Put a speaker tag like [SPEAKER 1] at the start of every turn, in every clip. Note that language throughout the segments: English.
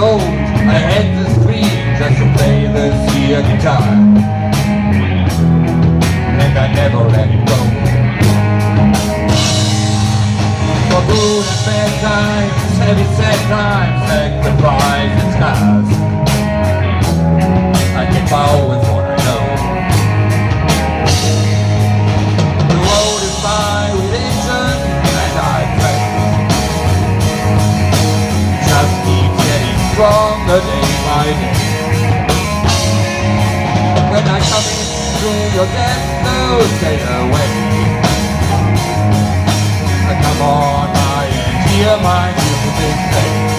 [SPEAKER 1] Old, I had this dream just to play the sheer guitar. And I never let it go. For good and bad times, heavy sad times, sacrifice and scars. I can bow When I come in through your death, no stay away. Come on, and hear my music play.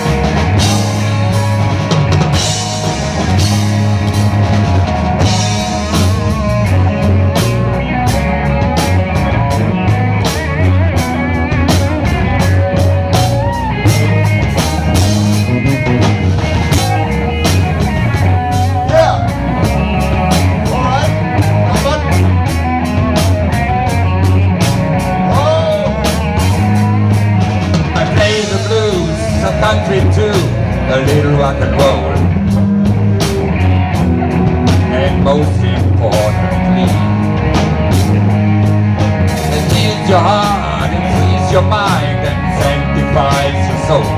[SPEAKER 1] Your heart, it frees your mind, and sanctifies your soul.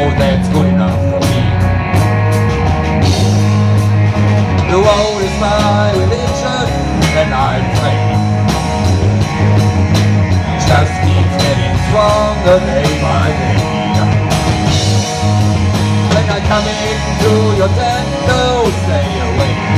[SPEAKER 1] Oh, that's good enough for me. The road is my religion, and I pray just keeps getting stronger day by day. Come into your tent, don't stay away.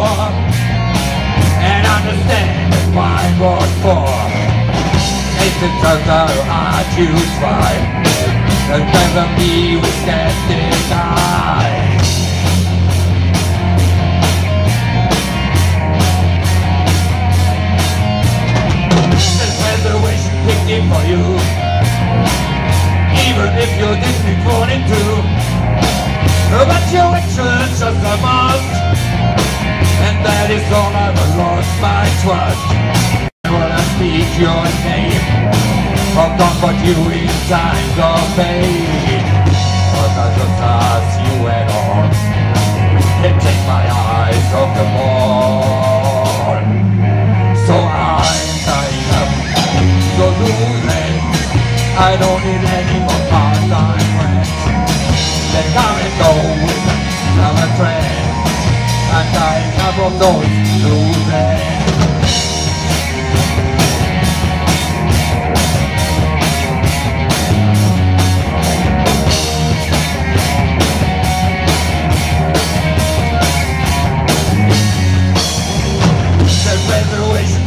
[SPEAKER 1] The and understand mine was for. It's the are hard to try. The times of me reservation picked in for you Even if you're Disney born into But your excellence is a must And that is all I've lost my trust. When I speak your name. I'll comfort you in times of pain But I just ask you at all And take my eyes off the ball from those losing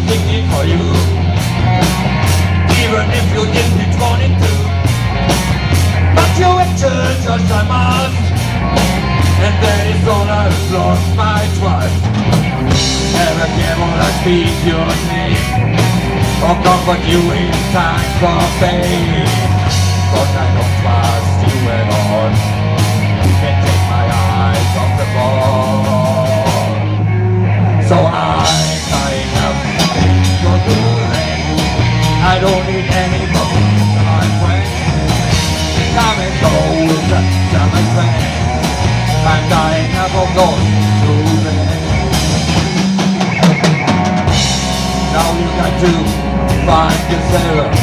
[SPEAKER 1] Thinking for you. Even if you didn't want it just like us and then he's gonna flaunt my trust And again will I speak your name. Or comfort you in times of pain But I don't trust you at all. You can take my eyes off the ball. So I sign up. You're doing. I don't need any more. Time when Come and go with the summer I'm dying up of those losing Now you got to find yourself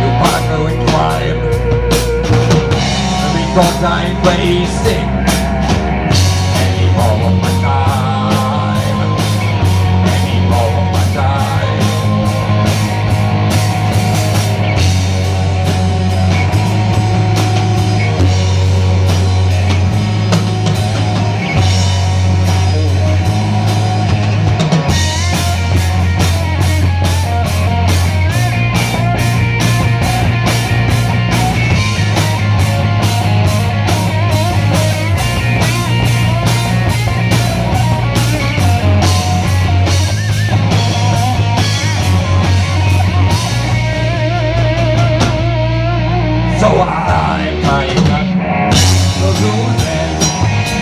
[SPEAKER 1] Your partner in crime Because I'm wasting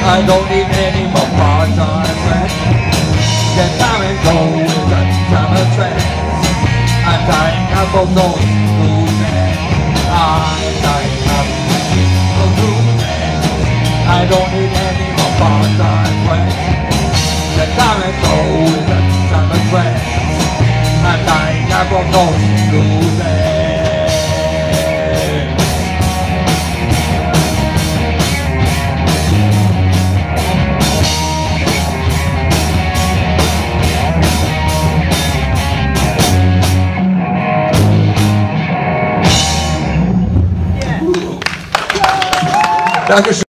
[SPEAKER 1] I don't need any more part-time friends Get time and go with the summer trends I'm dying up of those losing I'm dying up of losing I don't need any more part-time friends Get time and go with the summer trends I'm dying up of those losing Dankeschön.